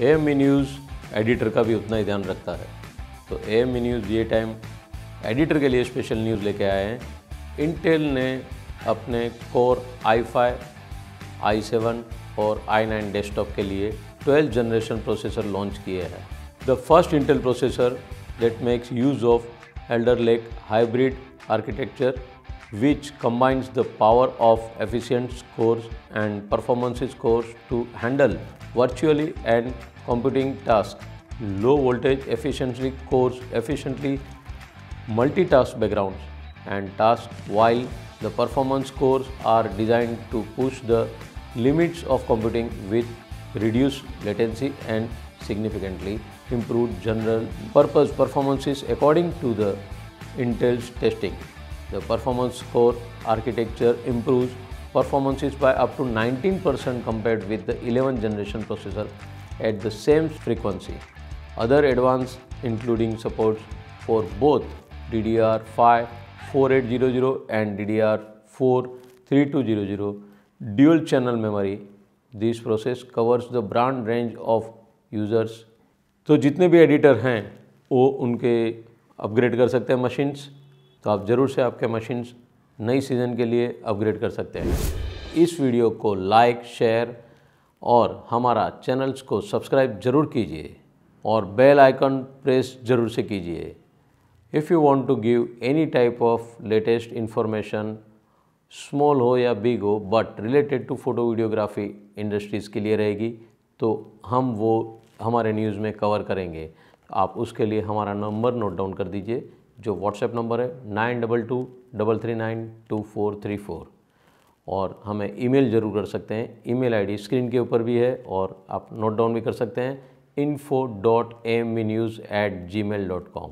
A M E news editor का भी उतना ही ध्यान रखता है। तो एम न्यूज़ ये टाइम एडिटर के लिए स्पेशल न्यूज़ लेके आए हैं। इंटेल ने अपने core i five i seven और आई नाइन डेस्कटॉप के लिए 12th जनरेशन प्रोसेसर लॉन्च किए हैं। The first Intel processor that makes use of Elder Lake hybrid architecture which combines the power of efficient cores and performance cores to handle virtually and computing tasks. Low voltage efficiently cores efficiently multitask backgrounds and tasks while the performance cores are designed to push the limits of computing with reduced latency and significantly improved general purpose performances according to the Intel's testing. The performance core architecture improves performances by up to 19% compared with the 11th generation processor at the same frequency. Other advances including supports for both DDR5 4800 and DDR4 3200 dual channel memory. This process covers the broad range of users तो जितने भी editor हैं वो उनके upgrade कर सकते हैं machines तो आप ज़रूर से आपके मशीन्स नई सीज़न के लिए अपग्रेड कर सकते हैं। इस वीडियो को लाइक शेयर और हमारा चैनल्स को सब्सक्राइब ज़रूर कीजिए और बेल आइकन प्रेस ज़रूर से कीजिए। If you want to give any type of latest information small हो या बिग हो but related to photo videography industries के लिए रहेगी तो हम वो हमारे न्यूज़ में कवर करेंगे। आप उसके लिए हमारा नंबर नोट डाउन कर दीजिए। जो व्हाट्सएप नंबर है nine double two double three nine two four three four और हमें ईमेल ज़रूर कर सकते हैं। ईमेल आईडी स्क्रीन के ऊपर भी है और आप नोट डाउन भी कर सकते हैं। Info dot M V news at Gmail dot com